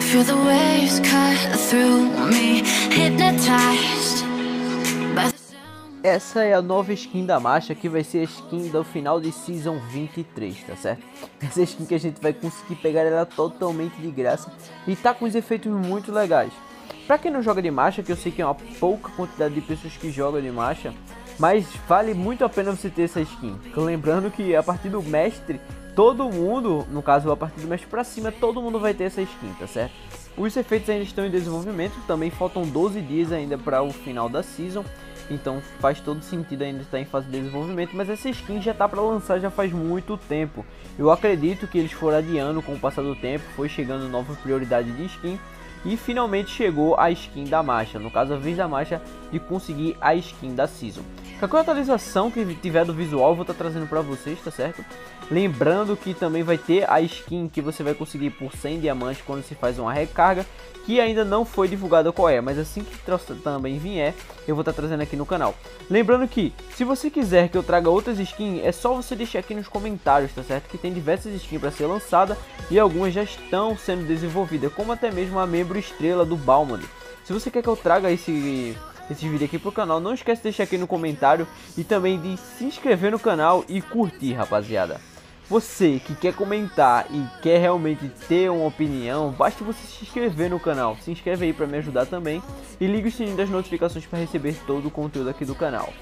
Feel the waves cut through me Hypnotized essa é a nova skin da marcha que vai ser a skin do final de Season 23, tá certo? Essa skin que a gente vai conseguir pegar ela totalmente de graça e tá com os efeitos muito legais. Pra quem não joga de marcha, que eu sei que é uma pouca quantidade de pessoas que jogam de marcha, mas vale muito a pena você ter essa skin. Lembrando que a partir do mestre, todo mundo, no caso a partir do mestre pra cima, todo mundo vai ter essa skin, tá certo? Os efeitos ainda estão em desenvolvimento, também faltam 12 dias ainda para o final da season. Então faz todo sentido ainda estar em fase de desenvolvimento, mas essa skin já está para lançar já faz muito tempo. Eu acredito que eles foram adiando com o passar do tempo, foi chegando nova prioridade de skin e finalmente chegou a skin da marcha, no caso a vez da marcha de conseguir a skin da season. Qualquer atualização que tiver do visual eu vou estar trazendo para vocês, tá certo? Lembrando que também vai ter a skin que você vai conseguir por 100 diamantes quando se faz uma recarga, que ainda não foi divulgada qual é, mas assim que também vier, eu vou estar trazendo aqui no canal. Lembrando que, se você quiser que eu traga outras skins, é só você deixar aqui nos comentários, tá certo? Que tem diversas skins para ser lançada e algumas já estão sendo desenvolvidas, como até mesmo a membro estrela do Balmond. Se você quer que eu traga esse esse vídeo aqui pro canal, não esquece de deixar aqui no comentário e também de se inscrever no canal e curtir, rapaziada. Você que quer comentar e quer realmente ter uma opinião, basta você se inscrever no canal. Se inscreve aí para me ajudar também e ligue o sininho das notificações para receber todo o conteúdo aqui do canal.